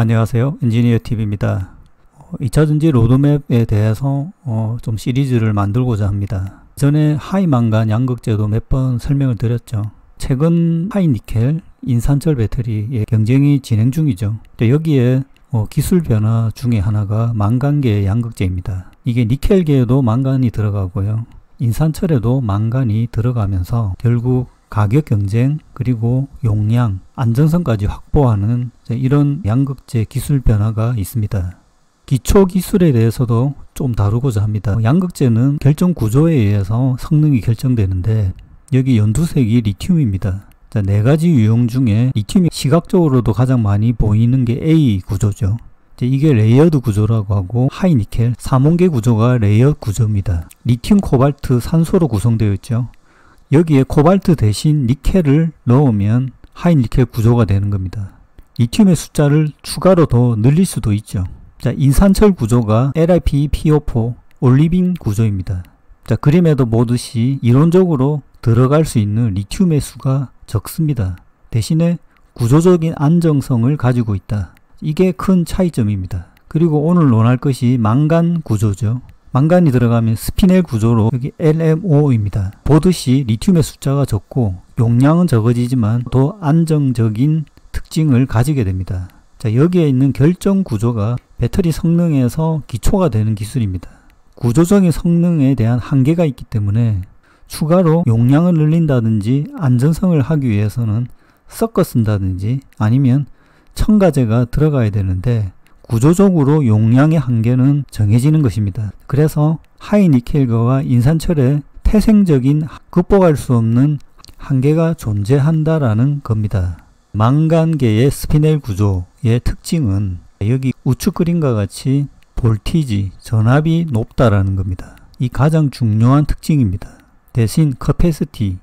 안녕하세요. 엔지니어 TV입니다. 2차 전지 로드맵에 대해서 어, 좀 시리즈를 만들고자 합니다. 전에 하이망간 양극재도 몇 번 설명을 드렸죠. 최근 하이니켈 인산철 배터리의 경쟁이 진행 중이죠. 여기에 어, 기술 변화 중에 하나가 망간계 양극재입니다. 이게 니켈계에도 망간이 들어가고요. 인산철에도 망간이 들어가면서 결국 가격 경쟁 그리고 용량 안전성까지 확보하는 이런 양극재 기술 변화가 있습니다. 기초 기술에 대해서도 좀 다루고자 합니다. 양극재는 결정 구조에 의해서 성능이 결정되는데 여기 연두색이 리튬입니다. 자, 네 가지 유형 중에 리튬이 시각적으로도 가장 많이 보이는 게 A 구조죠. 이게 layered 구조라고 하고 하이니켈, 삼원계 구조가 layer 구조입니다. 리튬, 코발트, 산소로 구성되어 있죠. 여기에 코발트 대신 니켈을 넣으면 하이니켈 구조가 되는 겁니다. 리튬의 숫자를 추가로 더 늘릴 수도 있죠. 자, 인산철 구조가 LiPePO4 올리빈 구조입니다. 자, 그림에도 보듯이 이론적으로 들어갈 수 있는 리튬의 수가 적습니다. 대신에 구조적인 안정성을 가지고 있다. 이게 큰 차이점입니다. 그리고 오늘 논할 것이 망간 구조죠. 망간이 들어가면 스피넬 구조로 여기 LMO입니다. 보듯이 리튬의 숫자가 적고 용량은 적어지지만 더 안정적인 특징을 가지게 됩니다. 자, 여기에 있는 결정 구조가 배터리 성능에서 기초가 되는 기술입니다. 구조적인 성능에 대한 한계가 있기 때문에 추가로 용량을 늘린다든지 안전성을 하기 위해서는 섞어 쓴다든지 아니면 첨가제가 들어가야 되는데 구조적으로 용량의 한계는 정해지는 것입니다. 그래서 하이니켈과 인산철의 태생적인 극복할 수 없는 한계가 존재한다라는 겁니다. 망간계의 스피넬 구조의 특징은 여기 우측 그림과 같이 voltage, 전압이 높다라는 겁니다. 이 가장 중요한 특징입니다. 대신 capacity,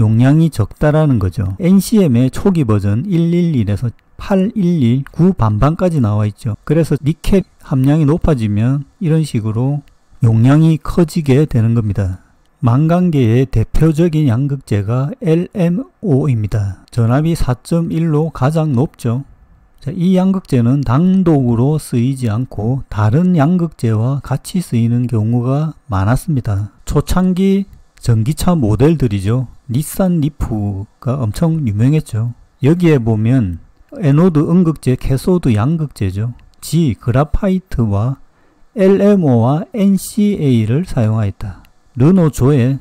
용량이 적다라는 거죠. NCM의 초기 버전 111에서 811, 9 반반까지 나와 있죠. 그래서 니켈 함량이 높아지면 이런 식으로 용량이 커지게 되는 겁니다. 망간계의 대표적인 양극재가 LMO입니다. 전압이 4.1로 가장 높죠. 자, 이 양극재는 단독으로 쓰이지 않고 다른 양극재와 같이 쓰이는 경우가 많았습니다. 초창기 전기차 모델들이죠. 닛산 리프가 엄청 유명했죠. 여기에 보면 anode 음극재, cathode 양극재죠. G, 그라파이트와 LMO와 NCA를 사용하였다. 르노조의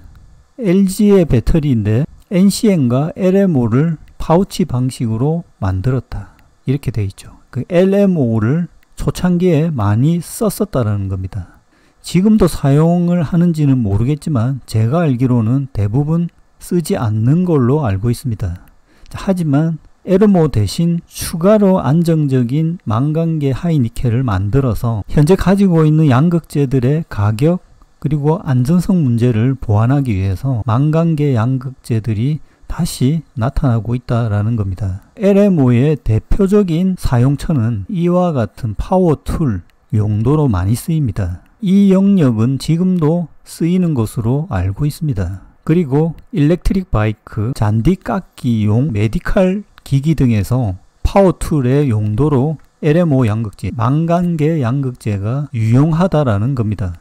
LG의 배터리인데 NCN과 LMO를 파우치 방식으로 만들었다. 이렇게 되어 있죠. 그 LMO를 초창기에 많이 썼었다는 겁니다. 지금도 사용을 하는지는 모르겠지만 제가 알기로는 대부분 쓰지 않는 걸로 알고 있습니다. 하지만 LMO 대신 추가로 안정적인 망간계 하이니켈을 만들어서 현재 가지고 있는 양극재들의 가격 그리고 안전성 문제를 보완하기 위해서 망간계 양극재들이 다시 나타나고 있다라는 겁니다. LMO의 대표적인 사용처는 이와 같은 power tool 용도로 많이 쓰입니다. 이 영역은 지금도 쓰이는 것으로 알고 있습니다. 그리고 electric bike, 잔디 깎기용 medical 기기 등에서 power tool의 용도로 LMO 양극재, 망간계 양극재가 유용하다라는 겁니다.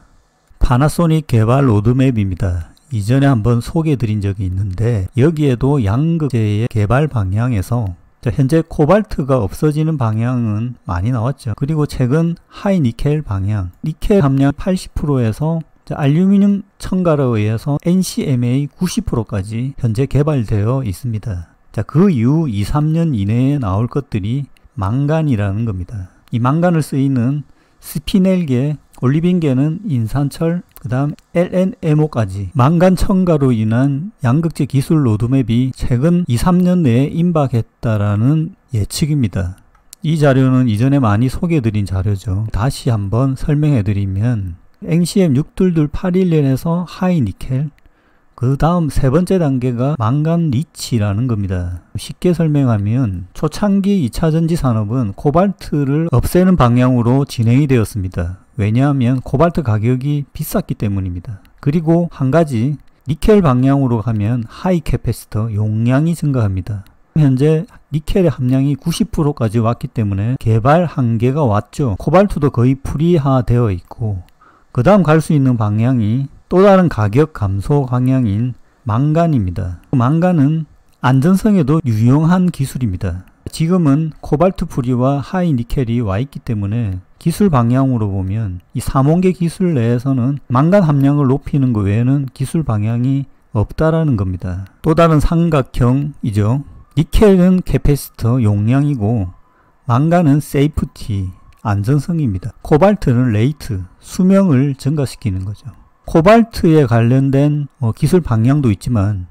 파나소닉 개발 로드맵입니다. 이전에 한번 소개해 드린 적이 있는데 여기에도 양극재의 개발 방향에서 현재 코발트가 없어지는 방향은 많이 나왔죠. 그리고 최근 하이 니켈 방향, 니켈 함량 80%에서 알루미늄 첨가로 의해서 NCMA 90%까지 현재 개발되어 있습니다. 자, 그 이후 2, 3년 이내에 나올 것들이 망간이라는 겁니다. 이 망간을 쓰이는 스피넬계, 올리빈계는 인산철, 그 다음 LNMO까지 망간 첨가로 인한 양극재 기술 로드맵이 최근 2, 3년 내에 임박했다라는 예측입니다. 이 자료는 이전에 많이 소개해드린 자료죠. 다시 한번 설명해드리면 NCM 622, 811에서 하이니켈, 그 다음 세 번째 단계가 망간 rich라는 겁니다. 쉽게 설명하면 초창기 2차전지 산업은 코발트를 없애는 방향으로 진행이 되었습니다. 왜냐하면 코발트 가격이 비쌌기 때문입니다. 그리고 한 가지 니켈 방향으로 가면 high capacity 용량이 증가합니다. 현재 니켈의 함량이 90%까지 왔기 때문에 개발 한계가 왔죠. 코발트도 거의 free화되어 있고 그 다음 갈 수 있는 방향이 또 다른 가격 감소 방향인 망간입니다. 망간은 안전성에도 유용한 기술입니다. 지금은 코발트 free와 하이 니켈이 와 있기 때문에 기술 방향으로 보면 이 삼원계 기술 내에서는 망간 함량을 높이는 것 외에는 기술 방향이 없다라는 겁니다. 또 다른 삼각형이죠. 니켈은 capacity 용량이고 망간은 safety 안전성입니다. 코발트는 rate 수명을 증가시키는 거죠. 코발트에 관련된 어, 기술 방향도 있지만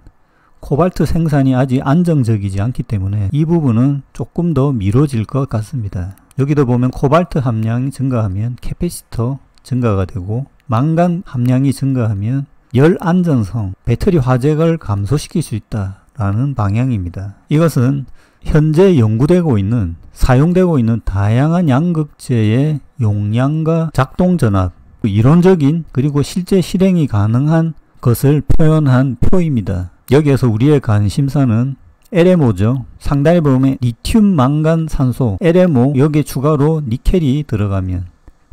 코발트 생산이 아직 안정적이지 않기 때문에 이 부분은 조금 더 미뤄질 것 같습니다. 여기도 보면 코발트 함량이 증가하면 capacity 증가가 되고 망간 함량이 증가하면 열 안전성, 배터리 화재를 감소시킬 수 있다라는 방향입니다. 이것은 현재 연구되고 있는 사용되고 있는 다양한 양극재의 용량과 작동 전압, 이론적인 그리고 실제 실행이 가능한 것을 표현한 표입니다. 여기에서 우리의 관심사는 LMO죠. 상단에 보면 리튬 망간 산소 LMO 여기에 추가로 니켈이 들어가면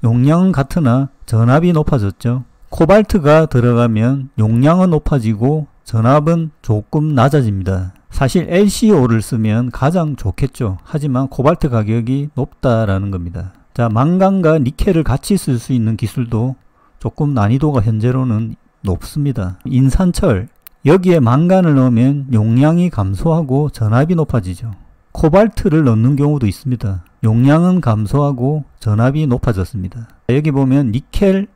용량은 같으나 전압이 높아졌죠. 코발트가 들어가면 용량은 높아지고 전압은 조금 낮아집니다. 사실 LCO를 쓰면 가장 좋겠죠. 하지만 코발트 가격이 높다라는 겁니다. 자, 망간과 니켈을 같이 쓸 수 있는 기술도 조금 난이도가 현재로는 높습니다. 인산철, 여기에 망간을 넣으면 용량이 감소하고 전압이 높아지죠. 코발트를 넣는 경우도 있습니다. 용량은 감소하고 전압이 높아졌습니다. 여기 보면 니켈,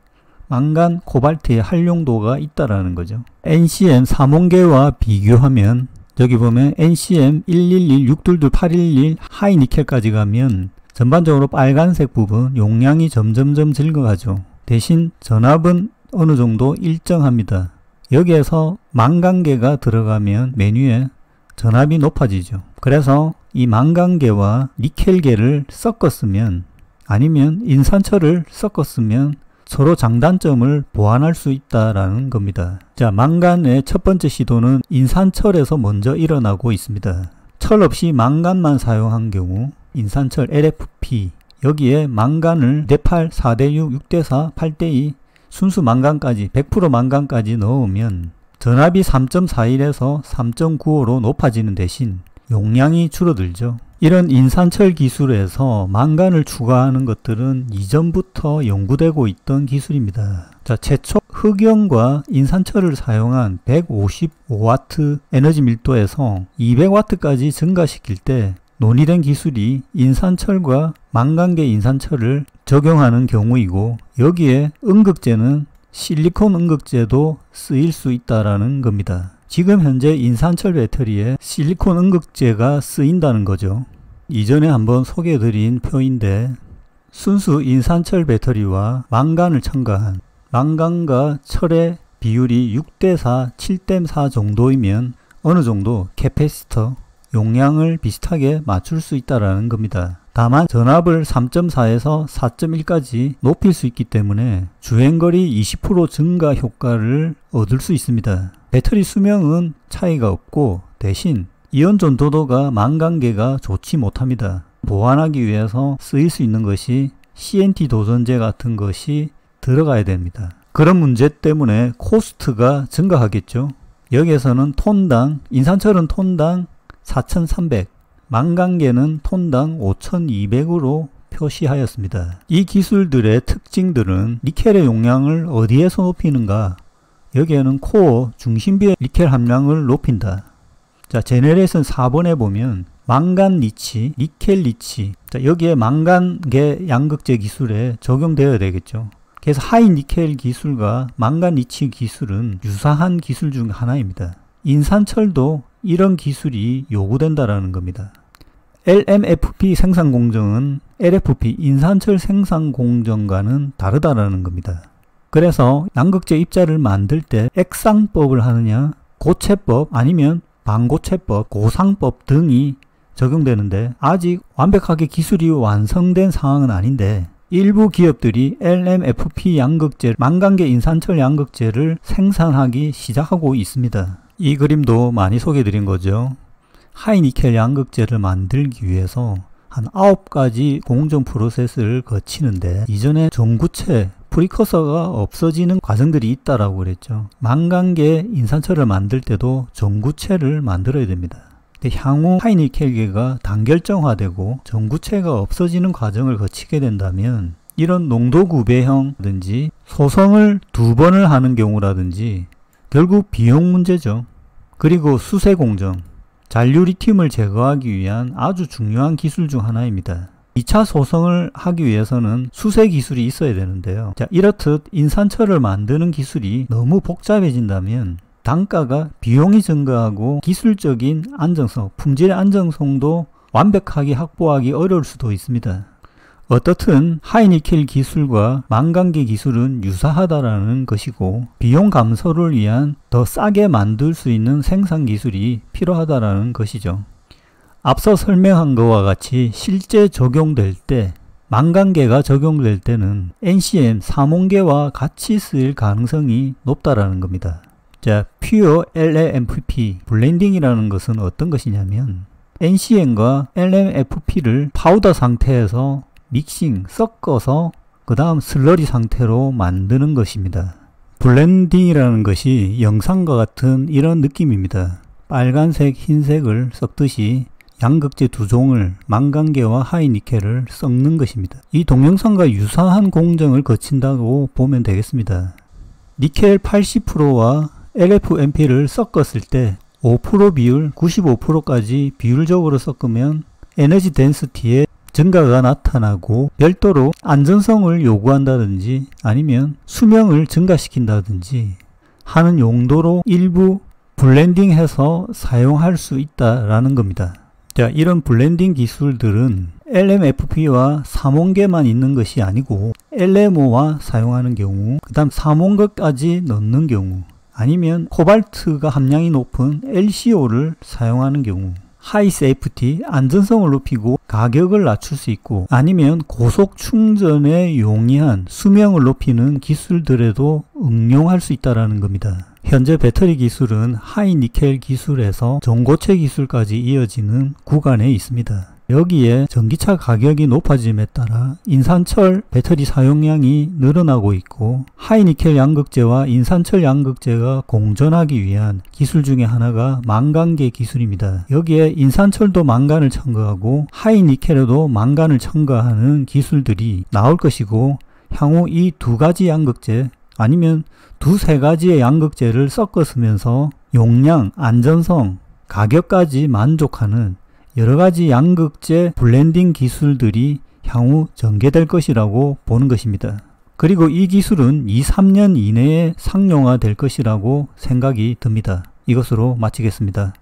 망간, 코발트의 활용도가 있다라는 거죠. NCM 3원계와 비교하면 여기 보면 NCM 111, 622, 811 하이 니켈까지 가면 전반적으로 빨간색 부분 용량이 점점점 증가하죠. 대신 전압은 어느 정도 일정합니다. 여기에서 망간계가 들어가면 메뉴에 전압이 높아지죠. 그래서 이 망간계와 니켈계를 섞었으면 아니면 인산철을 섞었으면 서로 장단점을 보완할 수 있다라는 겁니다. 자, 망간의 첫 번째 시도는 인산철에서 먼저 일어나고 있습니다. 철 없이 망간만 사용한 경우 인산철 LFP 여기에 망간을 네8 4대6, 6대4, 8대2 순수 망간까지 100% 망간까지 넣으면 전압이 3.41에서 3.95로 높아지는 대신 용량이 줄어들죠. 이런 인산철 기술에서 망간을 추가하는 것들은 이전부터 연구되고 있던 기술입니다. 자, 최초 흑연과 인산철을 사용한 155W 에너지 밀도에서 200W까지 증가시킬 때 논의된 기술이 인산철과 망간계 인산철을 적용하는 경우이고 여기에 음극재는 실리콘 음극재도 쓰일 수 있다라는 겁니다. 지금 현재 인산철 배터리에 실리콘 음극재가 쓰인다는 거죠. 이전에 한번 소개해드린 표인데 순수 인산철 배터리와 망간을 첨가한 망간과 철의 비율이 6대4, 7대4 정도이면 어느 정도 capacity 용량을 비슷하게 맞출 수 있다는 겁니다. 다만 전압을 3.4에서 4.1까지 높일 수 있기 때문에 주행거리 20% 증가 효과를 얻을 수 있습니다. 배터리 수명은 차이가 없고 대신 이온 전도도가 망간계가 좋지 못합니다. 보완하기 위해서 쓰일 수 있는 것이 CNT 도전제 같은 것이 들어가야 됩니다. 그런 문제 때문에 코스트가 증가하겠죠. 여기에서는 톤당, 인산철은 톤당 4,300, 망간계는 톤당 5,200으로 표시하였습니다. 이 기술들의 특징들은 니켈의 용량을 어디에서 높이는가? 여기에는 코어 중심비의 니켈 함량을 높인다. 자, generation 4번에 보면 망간 rich, 니켈 rich. 자, 여기에 망간계 양극재 기술에 적용되어야 되겠죠. 그래서 high 니켈 기술과 망간 rich 기술은 유사한 기술 중 하나입니다. 인산철도 이런 기술이 요구된다라는 겁니다. LMFP 생산 공정은 LFP 인산철 생산 공정과는 다르다라는 겁니다. 그래서 양극재 입자를 만들 때 액상법을 하느냐, 고체법 아니면 반고체법, 고상법 등이 적용되는데 아직 완벽하게 기술이 완성된 상황은 아닌데 일부 기업들이 LMFP 양극재, 망간계 인산철 양극재를 생산하기 시작하고 있습니다. 이 그림도 많이 소개해 드린 거죠. 하이니켈 양극재를 만들기 위해서 한 9가지 공정 프로세스를 거치는데 이전에 전구체 프리커서가 없어지는 과정들이 있다라고 그랬죠. 망간계 인산철을 만들 때도 전구체를 만들어야 됩니다. 향후 하이니켈계가 단결정화되고 전구체가 없어지는 과정을 거치게 된다면 이런 농도 구배형든지 소성을 두 번을 하는 경우라든지 결국 비용 문제죠. 그리고 수세 공정, 잔류 리튬을 제거하기 위한 아주 중요한 기술 중 하나입니다. 2차 소성을 하기 위해서는 수세 기술이 있어야 되는데요. 자, 이렇듯 인산철을 만드는 기술이 너무 복잡해진다면 단가가 비용이 증가하고 기술적인 안정성, 품질의 안정성도 완벽하게 확보하기 어려울 수도 있습니다. 어떻든 하이니켈 기술과 망간계 기술은 유사하다라는 것이고 비용 감소를 위한 더 싸게 만들 수 있는 생산 기술이 필요하다라는 것이죠. 앞서 설명한 것과 같이 실제 적용될 때 망간계가 적용될 때는 NCM 사몽계와 같이 쓰일 가능성이 높다라는 겁니다. 자, Pure LMFP blending이라는 것은 어떤 것이냐면 NCM과 LMFP를 파우더 상태에서 믹싱, 섞어서 그 다음 슬러리 상태로 만드는 것입니다. blending이라는 것이 영상과 같은 이런 느낌입니다. 빨간색, 흰색을 섞듯이 양극재 두 종을 망간계와 high 니켈을 섞는 것입니다. 이 동영상과 유사한 공정을 거친다고 보면 되겠습니다. 니켈 80%와 LFMP를 섞었을 때 5% 비율, 95%까지 비율적으로 섞으면 energy density의 증가가 나타나고 별도로 안전성을 요구한다든지 아니면 수명을 증가시킨다든지 하는 용도로 일부 blending해서 사용할 수 있다라는 겁니다. 자, 이런 blending 기술들은 LMFP와 삼원계만 있는 것이 아니고 LMO와 사용하는 경우, 그 다음 삼원계까지 넣는 경우, 아니면 코발트가 함량이 높은 LCO를 사용하는 경우 high safety 안전성을 높이고 가격을 낮출 수 있고 아니면 고속 충전에 용이한 수명을 높이는 기술들에도 응용할 수 있다는 겁니다. 현재 배터리 기술은 high 니켈 기술에서 전고체 기술까지 이어지는 구간에 있습니다. 여기에 전기차 가격이 높아짐에 따라 인산철 배터리 사용량이 늘어나고 있고 high 니켈 양극재와 인산철 양극재가 공존하기 위한 기술 중에 하나가 망간계 기술입니다. 여기에 인산철도 망간을 첨가하고 high 니켈에도 망간을 첨가하는 기술들이 나올 것이고 향후 이 두 가지 양극재 아니면 두세 가지의 양극재를 섞어 쓰면서 용량, 안전성, 가격까지 만족하는 여러 가지 양극재 blending 기술들이 향후 전개될 것이라고 보는 것입니다. 그리고 이 기술은 2, 3년 이내에 상용화 될 것이라고 생각이 듭니다. 이것으로 마치겠습니다.